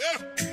Yeah.